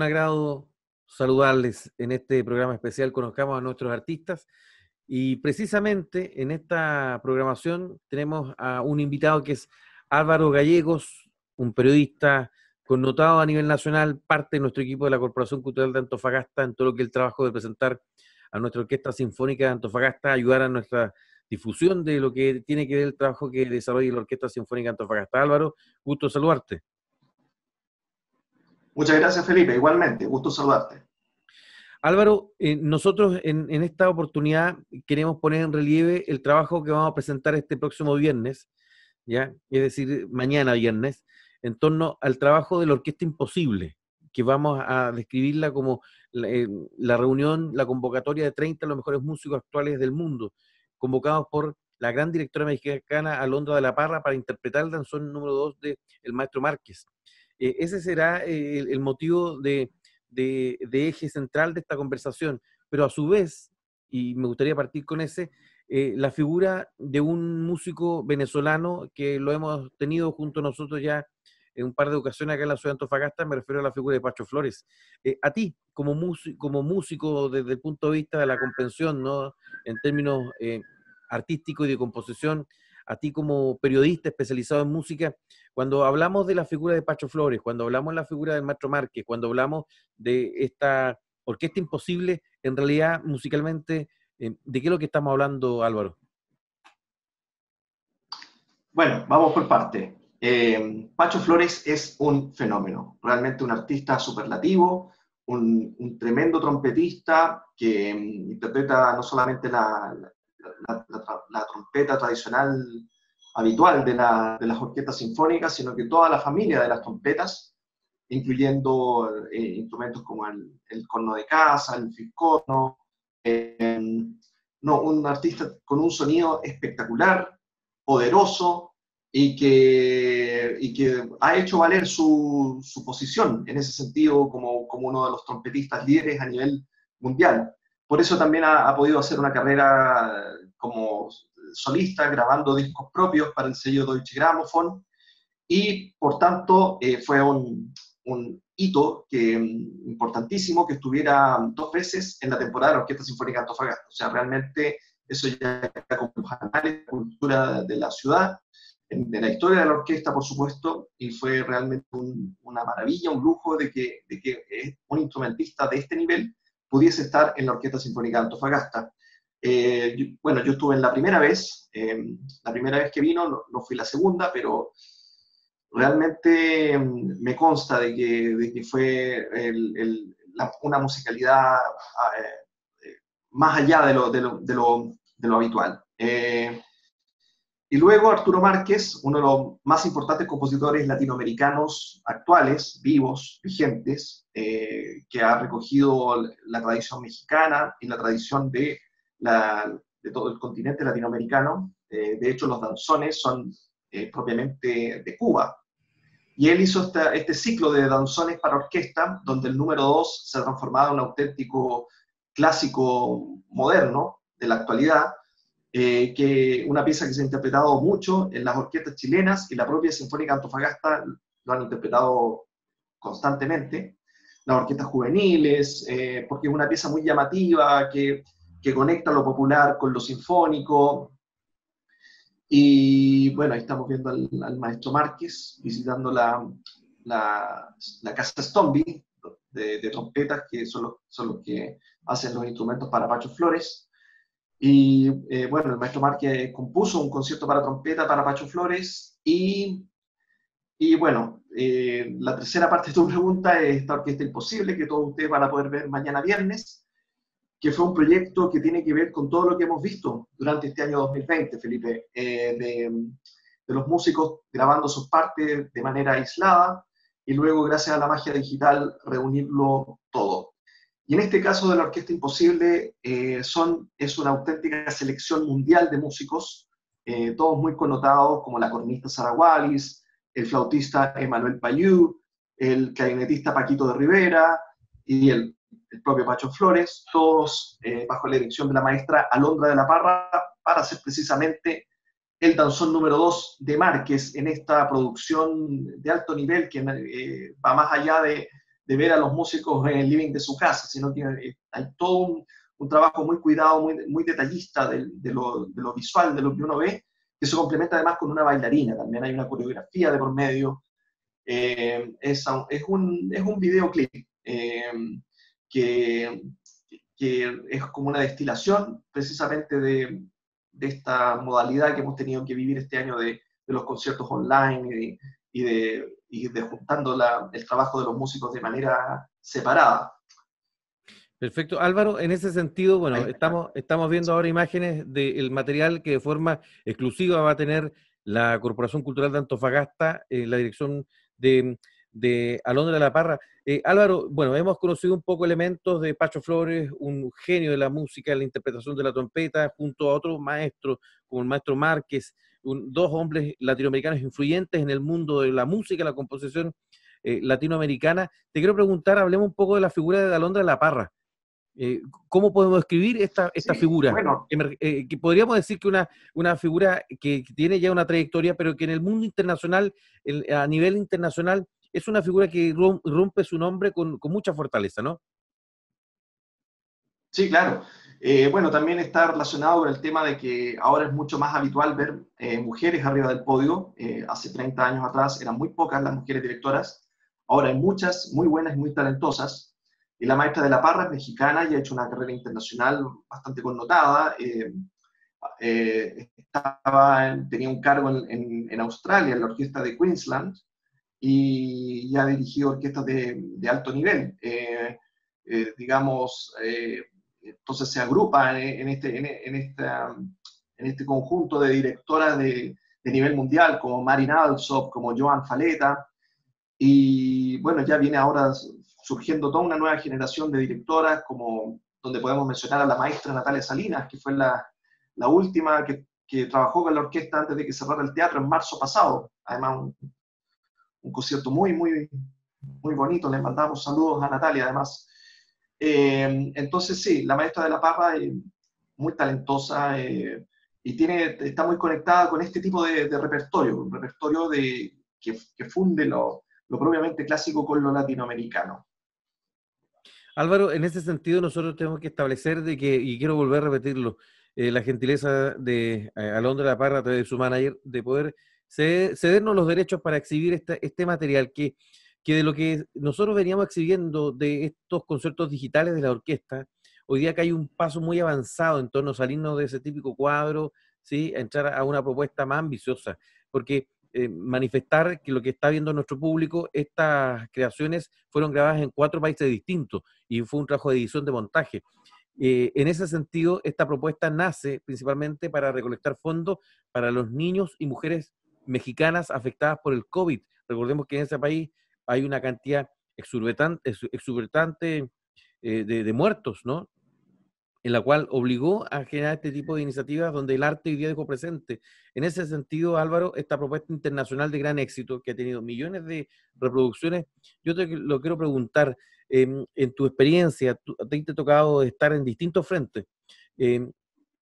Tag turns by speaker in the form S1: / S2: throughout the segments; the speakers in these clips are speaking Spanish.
S1: Un agrado saludarles en este programa especial. Conozcamos a nuestros artistas y precisamente en esta programación tenemos a un invitado que es Álvaro Gallegos, un periodista connotado a nivel nacional, parte de nuestro equipo de la Corporación Cultural de Antofagasta en todo lo que el trabajo de presentar a nuestra Orquesta Sinfónica de Antofagasta, ayudar a nuestra difusión de lo que tiene que ver el trabajo que desarrolla la Orquesta Sinfónica de Antofagasta. Álvaro, gusto saludarte.
S2: Muchas gracias, Felipe. Igualmente, gusto saludarte.
S1: Álvaro, eh, nosotros en, esta oportunidad queremos poner en relieve el trabajo que vamos a presentar este próximo viernes, ¿ya? Es decir, mañana viernes, en torno al trabajo de la Orquesta Imposible, que vamos a describirla como la, eh, la reunión, la convocatoria de 30 de los mejores músicos actuales del mundo, convocados por la gran directora mexicana Alondra de la Parra para interpretar el danzón número 2 de El Maestro Márquez. Eh, ese será el motivo de, eje central de esta conversación, pero a su vez, y me gustaría partir con ese, eh, la figura de un músico venezolano que lo hemos tenido junto a nosotros ya en un par de ocasiones acá en la ciudad de Antofagasta, me refiero a la figura de Pacho Flores. Eh, a ti, como, músico, como músico desde el punto de vista de la comprensión, ¿no? en términos eh, artísticos y de composición, a ti como periodista especializado en música, cuando hablamos de la figura de Pacho Flores, cuando hablamos de la figura del Maestro Márquez, cuando hablamos de esta orquesta imposible, en realidad musicalmente, eh, ¿de qué es lo que estamos hablando, Álvaro?
S2: Bueno, vamos por parte. Eh, Pacho Flores es un fenómeno, realmente un artista superlativo, un, tremendo trompetista que mm, interpreta no solamente la, la, trompeta tradicional habitual de, las orquestas sinfónicas, sino que toda la familia de las trompetas, incluyendo eh, instrumentos como el, corno de casa, el fiscorno, em, no, un artista con un sonido espectacular, poderoso y que, y que ha hecho valer su, su, posición en ese sentido como, como uno de los trompetistas líderes a nivel mundial. Por eso también ha, ha podido hacer una carrera como solista, grabando discos propios para el sello Deutsche Grammophon, y por tanto eh, fue un, un, hito que, mm, importantísimo que estuviera dos veces en la temporada de la Orquesta Sinfónica Antofagasta. O sea, realmente eso ya era como de la cultura de la ciudad, de la historia de la orquesta, por supuesto, y fue realmente una maravilla, un lujo de que, de que eh, un instrumentista de este nivel pudiese estar en la Orquesta Sinfónica Antofagasta. Eh, bueno, yo estuve en la primera vez, em, la primera vez que vino, no, fui la segunda, pero realmente em, me consta de que, fue una musicalidad ah, eh, eh, más allá de lo, de lo, habitual. y luego Arturo Márquez, uno de los más importantes compositores latinoamericanos actuales, vivos, vigentes, que ha recogido la tradición mexicana y la tradición de de todo el continente latinoamericano. Eh, de hecho, los danzones son eh, propiamente de Cuba. Y él hizo este ciclo de danzones para orquesta, donde el número 2 se ha transformado en un auténtico clásico moderno de la actualidad, eh, que una pieza que se ha interpretado mucho en las orquestas chilenas y la propia Sinfónica Antofagasta lo han interpretado constantemente, las orquestas juveniles, porque es una pieza muy llamativa que que conecta lo popular con lo sinfónico. Y bueno, ahí estamos viendo al, maestro Márquez visitando la, la, casa Stomby de, trompetas, que son los que hacen los instrumentos para Pacho Flores. Y eh, bueno, el maestro Márquez compuso un concierto para trompeta para Pacho Flores y, y bueno, eh, la tercera parte de tu pregunta es esta orquesta imposible que todos ustedes van a poder ver mañana viernes que fue un proyecto que tiene que ver con todo lo que hemos visto durante este año 2020, Felipe, eh, de, los músicos grabando sus partes de manera aislada y luego, gracias a la magia digital, reunirlo todo. Y en este caso de la Orquesta Imposible, eh, son, es una auténtica selección mundial de músicos, eh, todos muy connotados, como la cornista Sara Wallis, el flautista Emanuel Payú, el clarinetista Paquito de Rivera y el el propio Pacho Flores, todos eh, bajo la dirección de la maestra Alondra de la Parra, para hacer precisamente el danzón número 2 de Márquez en esta producción de alto nivel que eh, va más allá de, ver a los músicos en el living de su casa, sino que hay todo un, trabajo muy cuidado, muy, muy detallista de, lo, de, lo, visual, de lo que uno ve, que se complementa además con una bailarina, también hay una coreografía de por medio. Eh, es, es, un, es un videoclip eh, que, que es como una destilación precisamente de, de, esta modalidad que hemos tenido que vivir este año de, de los conciertos online y de, y de, juntando la, el trabajo de los músicos de manera separada.
S1: Perfecto. Álvaro, en ese sentido, bueno, estamos, estamos viendo ahora imágenes del material que de forma exclusiva va a tener la Corporación Cultural de Antofagasta, en la dirección de, de Alondra de la Parra. Eh, Álvaro, bueno, hemos conocido un poco elementos de Pacho Flores, un genio de la música, la interpretación de la trompeta, junto a otros maestros, como el maestro Márquez, dos hombres latinoamericanos influyentes en el mundo de la música, la composición eh, latinoamericana. Te quiero preguntar, hablemos un poco de la figura de Alondra de la Parra. Eh, ¿Cómo podemos describir esta, esta figura? Eh, que podríamos decir que una, una figura que tiene ya una trayectoria, pero que en el mundo internacional, a nivel internacional, es una figura que rompe su nombre con, mucha fortaleza, ¿no?
S2: Sí, claro. Eh, bueno, también está relacionado con el tema de que ahora es mucho más habitual ver mujeres arriba del podio. hace 30 años atrás eran muy pocas las mujeres directoras. Ahora hay muchas muy buenas muy talentosas. Y la maestra de la Parra es mexicana y ha hecho una carrera internacional bastante connotada. Eh, eh, tenía un cargo en, Australia, en la orquesta de Queensland, y, ha dirigido orquestas de, de alto nivel. Eh, digamos, entonces se agrupa en, este, en, esta, en este conjunto de directoras de, de nivel mundial, como Marin Alsop, como Joan Faleta, y bueno, ya viene ahora surgiendo toda una nueva generación de directoras, como donde podemos mencionar a la maestra Natalia Salinas, que fue la, la última que, que, trabajó con la orquesta antes de que cerrara el teatro en marzo pasado. Además, un, un concierto muy, muy, muy bonito. Le mandamos saludos a Natalia, además. Eh, entonces, sí, la maestra de la Parra es muy talentosa eh, y tiene, está muy conectada con este tipo de, de repertorio, un repertorio de, que, que funde lo, lo propiamente clásico con lo latinoamericano.
S1: Álvaro, en ese sentido nosotros tenemos que establecer de que, y quiero volver a repetirlo, eh, la gentileza de eh, Alondra La Parra, de su manager, de poder cedernos los derechos para exhibir este, material que, que de lo que nosotros veníamos exhibiendo de estos conciertos digitales de la orquesta, hoy día que hay un paso muy avanzado en torno a salirnos de ese típico cuadro, ¿sí? a entrar a una propuesta más ambiciosa, porque eh, manifestar que lo que está viendo nuestro público, estas creaciones fueron grabadas en cuatro países distintos y fue un trabajo de edición de montaje. Eh, en ese sentido, esta propuesta nace principalmente para recolectar fondos para los niños y mujeres mexicanas afectadas por el COVID. Recordemos que en ese país hay una cantidad exuberante, eh, de, de, muertos, ¿no? en la cual obligó a generar este tipo de iniciativas donde el arte hoy día dejó presente. En ese sentido, Álvaro, esta propuesta internacional de gran éxito que ha tenido millones de reproducciones, yo te lo quiero preguntar, em, en tu experiencia, a ti te ha tocado estar en distintos frentes, em,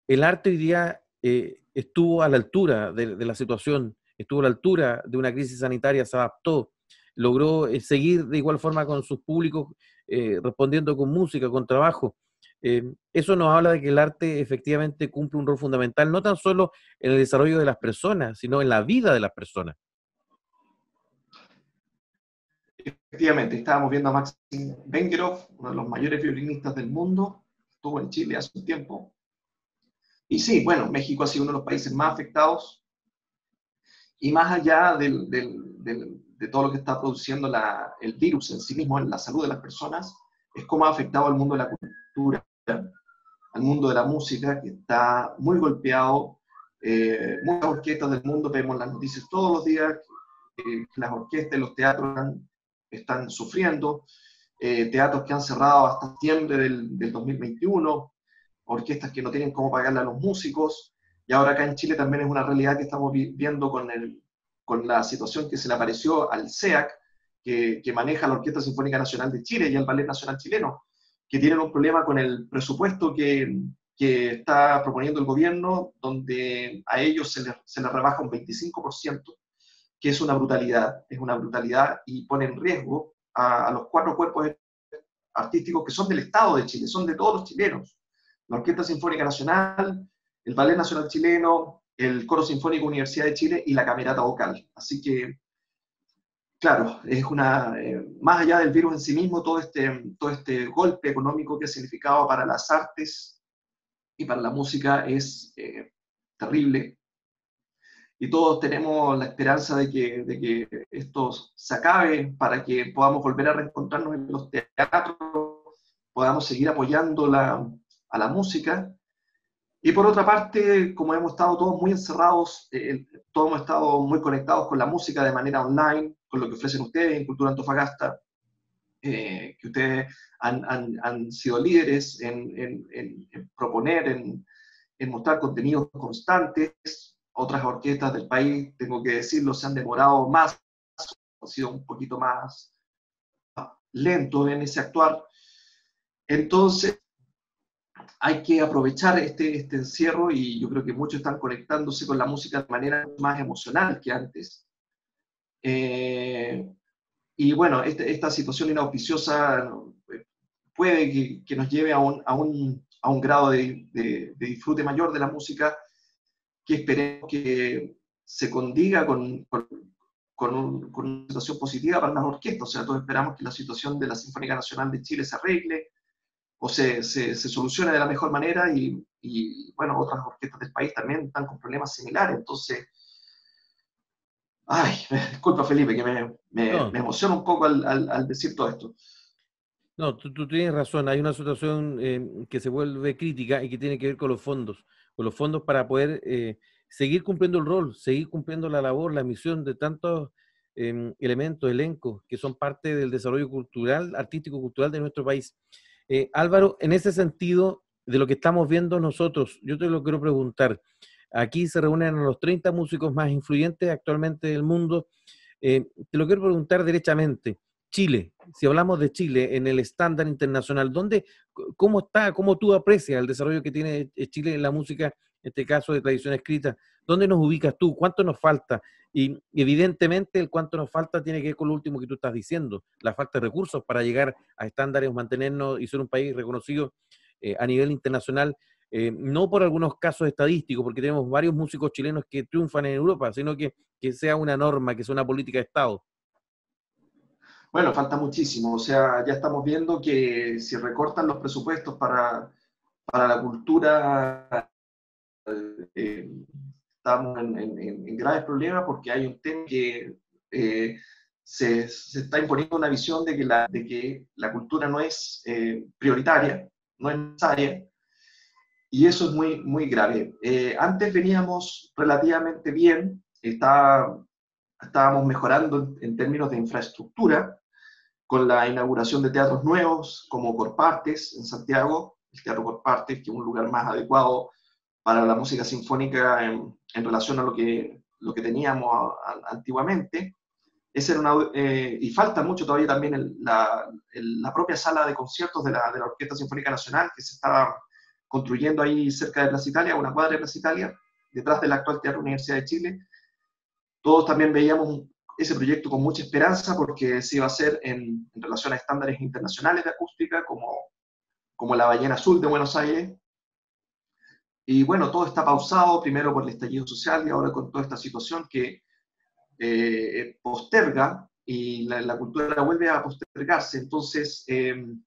S1: el arte hoy día eh, estuvo a la altura de, la situación, estuvo a la altura de una crisis sanitaria, se adaptó, logró eh, seguir de igual forma con sus públicos, eh, respondiendo con música, con trabajo. Eh, eso nos habla de que el arte efectivamente cumple un rol fundamental, no tan solo en el desarrollo de las personas, sino en la vida de las personas.
S2: Efectivamente, estábamos viendo a Maxim Vengerov, uno de los mayores violinistas del mundo, estuvo en Chile hace un tiempo. Y sí, bueno, México ha sido uno de los países más afectados. Y más allá del, de todo lo que está produciendo la, el virus en sí mismo en la salud de las personas, es cómo ha afectado al mundo de la cultura, al mundo de la música, que está muy golpeado. Eh, muchas orquestas del mundo, vemos las noticias todos los días, que las orquestas y los teatros están, sufriendo, eh, teatros que han cerrado hasta septiembre del, del 2021, orquestas que no tienen cómo pagarle a los músicos, y ahora acá en Chile también es una realidad que estamos viendo con, el, con la situación que se le apareció al SEAC, que, que, maneja la Orquesta Sinfónica Nacional de Chile y el Ballet Nacional Chileno, que tienen un problema con el presupuesto que, que está proponiendo el gobierno, donde a ellos se les, se les rebaja un 25%, que es una brutalidad, es una brutalidad y pone en riesgo a, los cuatro cuerpos artísticos que son del Estado de Chile, son de todos los chilenos. La Orquesta Sinfónica Nacional, el Ballet Nacional Chileno, el Coro Sinfónico Universidad de Chile y la Camerata Vocal. Así que, claro, es una, eh, más allá del virus en sí mismo, todo este, todo este golpe económico que ha significado para las artes y para la música es eh, terrible. Y todos tenemos la esperanza de que, de que esto se acabe para que podamos volver a reencontrarnos en los teatros, podamos seguir apoyando la, a la música y por otra parte, como hemos estado todos muy encerrados, eh, todos hemos estado muy conectados con la música de manera online, con lo que ofrecen ustedes en Cultura Antofagasta, eh, que ustedes han, han, sido líderes en, en, proponer, en, mostrar contenidos constantes. Otras orquestas del país, tengo que decirlo, se han demorado más, han sido un poquito más lento en ese actuar. Entonces, hay que aprovechar este, este encierro y yo creo que muchos están conectándose con la música de manera más emocional que antes. Eh, y bueno, este, esta situación inauspiciosa puede que, nos lleve a un, a un, a un grado de, de, disfrute mayor de la música que esperemos que se condiga con, con, con, con, una situación positiva para las orquestas. O sea, todos esperamos que la situación de la Sinfónica Nacional de Chile se arregle, o se, se, solucione de la mejor manera y, y, bueno, otras orquestas del país también están con problemas similares. Entonces, ay, disculpa Felipe, que me, me, me emociona un poco al, al, decir todo esto.
S1: No, tú, tú, tienes razón, hay una situación eh, que se vuelve crítica y que tiene que ver con los fondos, con los fondos para poder eh, seguir cumpliendo el rol, seguir cumpliendo la labor, la misión de tantos eh, elementos, elencos que son parte del desarrollo cultural, artístico-cultural de nuestro país. Eh, Álvaro, en ese sentido, de lo que estamos viendo nosotros, yo te lo quiero preguntar. Aquí se reúnen los 30 músicos más influyentes actualmente del mundo. Eh, te lo quiero preguntar derechamente. Chile, si hablamos de Chile en el estándar internacional, ¿dónde, ¿cómo está, cómo tú aprecias el desarrollo que tiene Chile en la música, en este caso de tradición escrita? ¿Dónde nos ubicas tú? ¿Cuánto nos falta? Y evidentemente el cuánto nos falta tiene que ver con lo último que tú estás diciendo, la falta de recursos para llegar a estándares, mantenernos y ser un país reconocido eh, a nivel internacional, eh, no por algunos casos estadísticos, porque tenemos varios músicos chilenos que triunfan en Europa, sino que, que sea una norma, que sea una política de Estado.
S2: Bueno, falta muchísimo. O sea, ya estamos viendo que si recortan los presupuestos para, para la cultura, eh, estamos en, graves problemas porque hay un tema que eh, se, está imponiendo una visión de que la, de que la cultura no es eh, prioritaria, no es necesaria, y eso es muy, muy grave. Antes veníamos relativamente bien, está, estábamos mejorando en, términos de infraestructura, con la inauguración de teatros nuevos como Corpartes en Santiago, el Teatro Corpartes, que es un lugar más adecuado para la música sinfónica en, relación a lo que, lo que teníamos antiguamente. Ese era eh, y falta mucho todavía también la, la, propia sala de conciertos de la, de la, Orquesta Sinfónica Nacional, que se estaba construyendo ahí cerca de Plaza Italia, una cuadra de Plaza Italia, detrás del actual Teatro Universidad de Chile. Todos también veíamos ese proyecto con mucha esperanza porque se iba a hacer en, en relación a estándares internacionales de acústica, como, como la Ballena Azul de Buenos Aires, y bueno, todo está pausado, primero por el estallido social y ahora con toda esta situación que eh, posterga y la, cultura vuelve a postergarse. Entonces, em,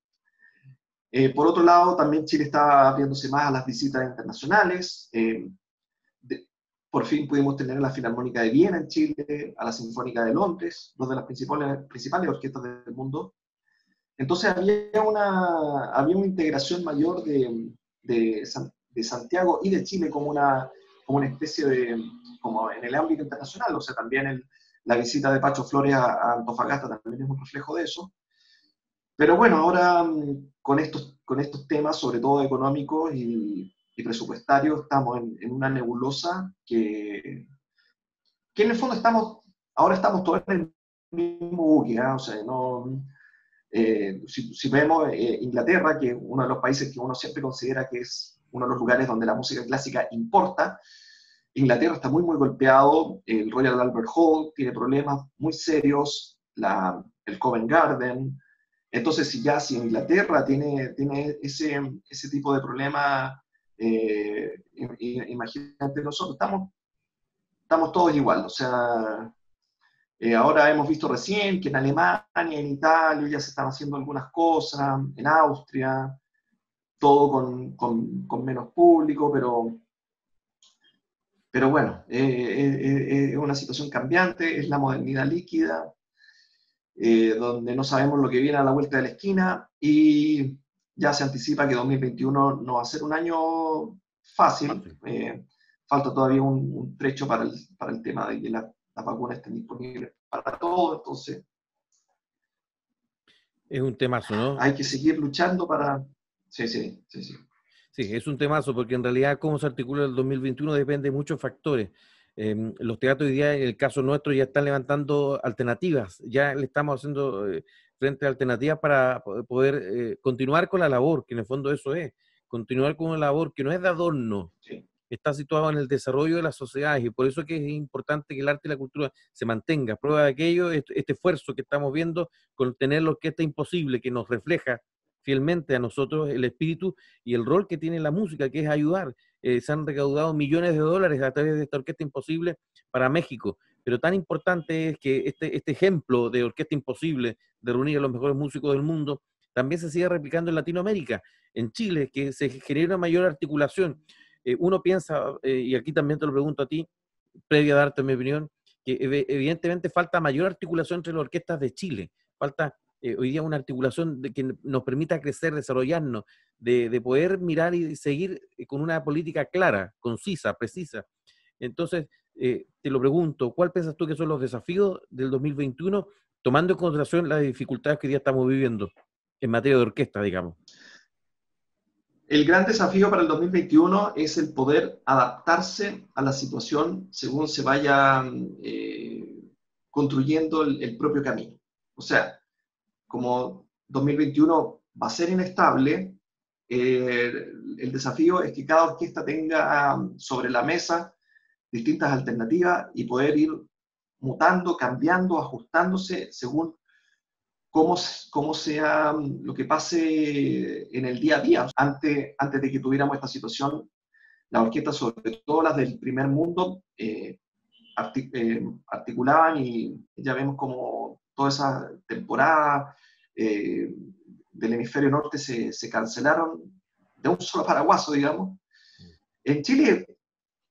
S2: eh, por otro lado, también Chile está abriéndose más a las visitas internacionales. Em, por fin pudimos tener a la Filarmónica de Viena en Chile, a la Sinfónica de Londres, dos de las principales, orquestas del mundo. Entonces había una, había una integración mayor de, Santiago y de Chile como una, especie de, como en el ámbito internacional, o sea, también la visita de Pacho Flores a, Antofagasta también es un reflejo de eso. Pero bueno, ahora mm, con estos, con estos temas, sobre todo económicos y, presupuestarios, estamos en, una nebulosa que, que en el fondo estamos, ahora estamos todos en el mismo buque, ¿ah? o sea, no, eh, si, vemos eh, Inglaterra, que es uno de los países que uno siempre considera que es uno de los lugares donde la música clásica importa. Inglaterra está muy, muy golpeado, el Royal Albert Hall tiene problemas muy serios, la, el Covent Garden. Entonces, si ya si Inglaterra tiene, tiene ese, ese tipo de problema, eh, imagínate nosotros, estamos, estamos todos igual. O sea, eh, ahora hemos visto recién que en Alemania, en Italia ya se están haciendo algunas cosas, en Austria, todo con, con, menos público, pero pero bueno, eh, es una situación cambiante, es la modernidad líquida, donde no sabemos lo que viene a la vuelta de la esquina y ya se anticipa que 2021 no va a ser un año fácil. falta todavía un, trecho para el, para el, tema de que las vacunas estén disponibles para todos, entonces...
S1: Es un temazo, ¿no?
S2: Hay que seguir luchando para... Sí, sí, sí, sí.
S1: Sí, es un temazo, porque en realidad cómo se articula el 2021 depende de muchos factores. Em, los teatros hoy día, en el caso nuestro, ya están levantando alternativas, ya le estamos haciendo eh, frente a alternativas para poder eh, continuar con la labor, que en el fondo eso es, continuar con una labor que no es de adorno, está situado en el desarrollo de las sociedades y por eso es que es importante que el arte y la cultura se mantenga. Prueba de aquello, este, este esfuerzo que estamos viendo con tener lo que está imposible, que nos refleja fielmente a nosotros el espíritu y el rol que tiene la música, que es ayudar. Eh, se han recaudado millones de dólares a través de esta Orquesta Imposible para México. Pero tan importante es que este, este ejemplo de Orquesta Imposible, de reunir a los mejores músicos del mundo, también se siga replicando en Latinoamérica. En Chile, que se genere una mayor articulación. Eh, uno piensa, eh, y aquí también te lo pregunto a ti, previa a darte mi opinión, que evidentemente falta mayor articulación entre las orquestas de Chile. Falta eh, hoy día una articulación de que nos permita crecer, desarrollarnos, de, poder mirar y seguir eh, con una política clara, concisa, precisa. Entonces, eh, te lo pregunto, ¿cuál piensas tú que son los desafíos del 2021, tomando en consideración las dificultades que hoy día estamos viviendo en materia de orquesta, digamos?
S2: El gran desafío para el 2021 es el poder adaptarse a la situación según se vaya construyendo el propio camino. O sea, como 2021 va a ser inestable, eh, el desafío es que cada orquesta tenga sobre la mesa distintas alternativas y poder ir mutando, cambiando, ajustándose según cómo, cómo sea um, lo que pase en el día a día. Antes, antes de que tuviéramos esta situación, las orquestas, sobre todo las del primer mundo, eh, eh, articulaban y ya vemos como toda esa temporada eh, del hemisferio norte se, se, cancelaron de un solo paraguaso, digamos. En Chile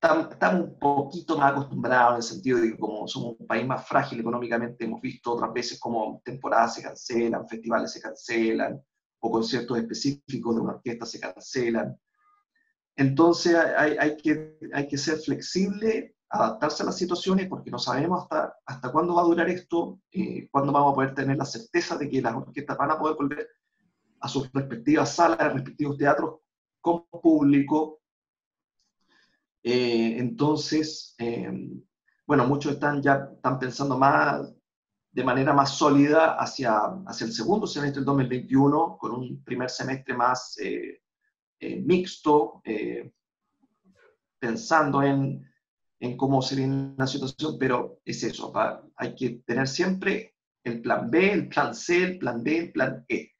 S2: estamos un poquito más acostumbrados en el sentido de que como somos un país más frágil económicamente, hemos visto otras veces como temporadas se cancelan, festivales se cancelan, o conciertos específicos de una orquesta se cancelan. Entonces hay, hay, que, hay que ser flexible adaptarse a las situaciones porque no sabemos hasta, hasta cuándo va a durar esto, eh, cuándo vamos a poder tener la certeza de que las orquestas van a poder volver a sus respectivas salas, respectivos teatros con público. Eh, entonces, eh, bueno, muchos están ya están pensando más de manera más sólida hacia, hacia el segundo semestre del 2021, con un primer semestre más mixto, pensando en en cómo sería la situación, pero es eso, hay que tener siempre el plan B, el plan C, el plan D, el plan E.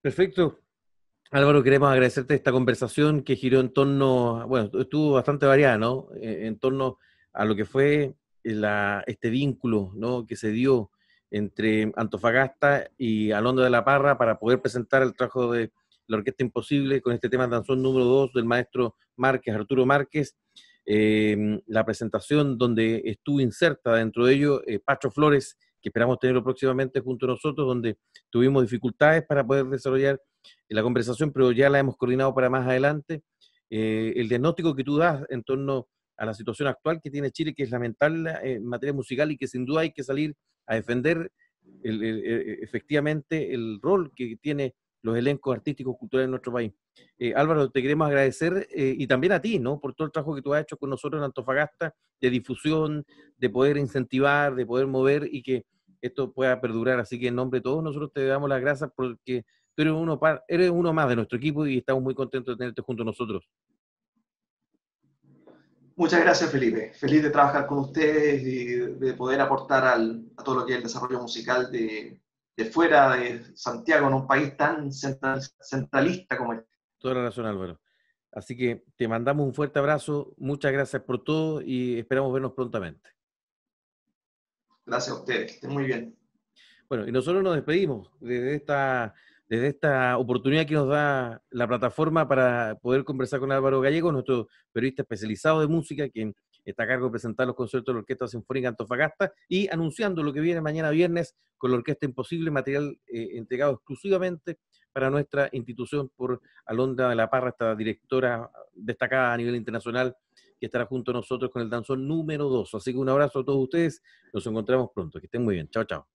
S1: Perfecto. Álvaro, queremos agradecerte esta conversación que giró en torno, bueno, estuvo bastante variada, ¿no? Eh, en torno a lo que fue la, este vínculo, ¿no? Que se dio entre Antofagasta y Alonso de la Parra para poder presentar el trabajo de la Orquesta Imposible con este tema danzón número 2 del maestro Márquez, Arturo Márquez, Em, la presentación donde estuvo inserta dentro de ello eh, Pacho Flores, que esperamos tenerlo próximamente junto a nosotros, donde tuvimos dificultades para poder desarrollar la conversación, pero ya la hemos coordinado para más adelante. Eh, el diagnóstico que tú das en torno a la situación actual que tiene Chile, que es lamentable en materia musical y que sin duda hay que salir a defender efectivamente el rol que tiene los elencos artísticos culturales en nuestro país. Eh, Álvaro, te queremos agradecer eh, y también a ti, ¿no? Por todo el trabajo que tú has hecho con nosotros en Antofagasta, de difusión, de poder incentivar, de poder mover y que esto pueda perdurar. Así que en nombre de todos nosotros te damos las gracias porque tú eres uno, eres uno más de nuestro equipo y estamos muy contentos de tenerte junto a nosotros.
S2: Muchas gracias, Felipe. Feliz de trabajar con ustedes y de poder aportar a todo lo que es el desarrollo musical de, fuera de Santiago, en un país tan centralista como este.
S1: Toda la razón, Álvaro. Así que te mandamos un fuerte abrazo, muchas gracias por todo y esperamos vernos prontamente.
S2: Gracias a ustedes, que estén muy bien.
S1: Bueno, y nosotros nos despedimos desde esta, desde esta oportunidad que nos da la plataforma para poder conversar con Álvaro Gallego, nuestro periodista especializado de música, quien está a cargo de presentar los conciertos de la Orquesta Sinfónica Antofagasta y anunciando lo que viene mañana viernes con la Orquesta Imposible, material eh, entregado exclusivamente para nuestra institución por Alondra de la Parra, esta directora destacada a nivel internacional que estará junto a nosotros con el danzón número 2. Así que un abrazo a todos ustedes, nos encontramos pronto, que estén muy bien, chao, chao.